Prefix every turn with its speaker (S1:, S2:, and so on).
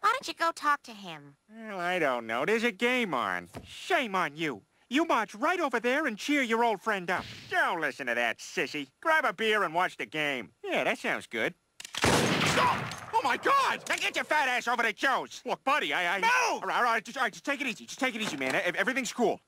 S1: Why don't you go talk to him?
S2: Well, I don't know. There's a game on. Shame on you. You march right over there and cheer your old friend up. Don't listen to that sissy. Grab a beer and watch the game. Yeah, that sounds good. Stop! Oh, my God! Now get your fat ass over to Joe's. Look, buddy, I... I...
S3: No!
S2: All right, all right, just, all right, just take it easy. Just take it easy, man. Everything's cool.